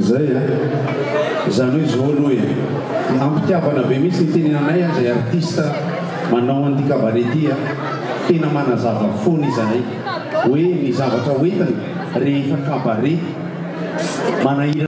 zay a ah. zany hoe zoly e nampitiavana be mihitsy nytenena anay a ah, zay artiste manao antikabaretia ah. tena manazava fony izahay hoe nyzavatra hoetany rehefakabarey manai